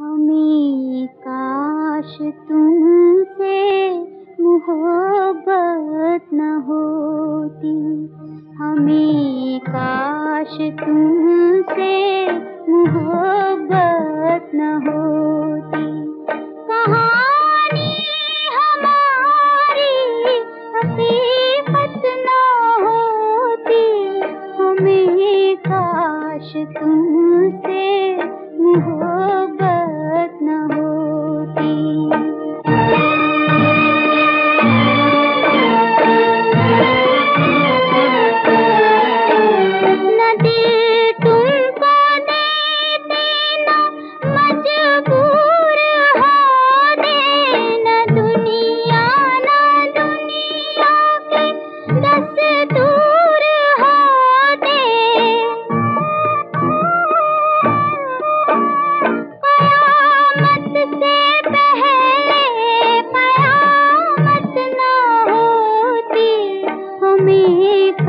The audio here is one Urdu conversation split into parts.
ہمیں کاش تم سے محبت نہ ہوتی۔ ہمیں کاش تم سے محبت نہ ہوتی۔ کہانی ہماری حقیقت نہ ہوتی۔ ہمیں کاش تم سے محبت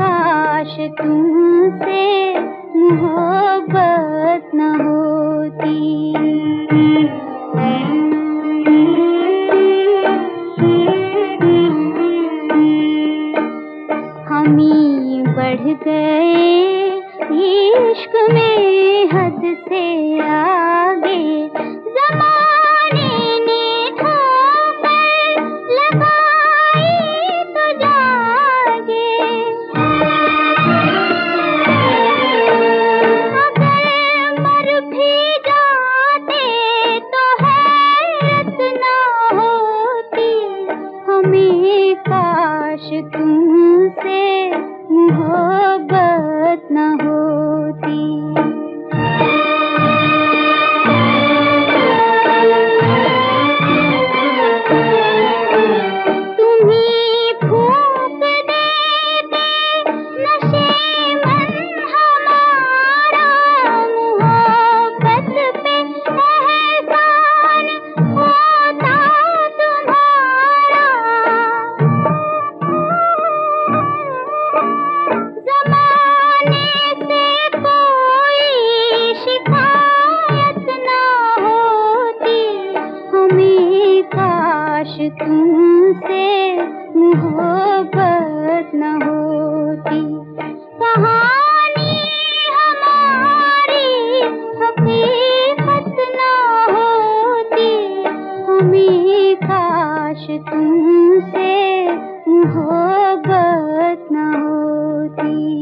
کاش تم سے محبت نہ ہوتی۔ ہمیں بڑھ گئے عشق میں حد سے آگے۔ ہمیں کاش تم سے محبت نہ ہو تم سے محبت نہ ہوتی۔ کہانی ہماری حقیقت نہ ہوتی۔ ہمیں کاش تم سے محبت نہ ہوتی۔